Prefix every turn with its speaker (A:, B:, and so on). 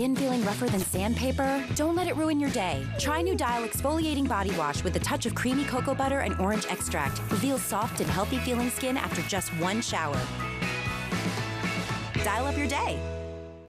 A: skin feeling rougher than sandpaper? Don't let it ruin your day. Try new Dial Exfoliating Body Wash with a touch of creamy cocoa butter and orange extract. Reveals soft and healthy feeling skin after just one shower. Dial up your day.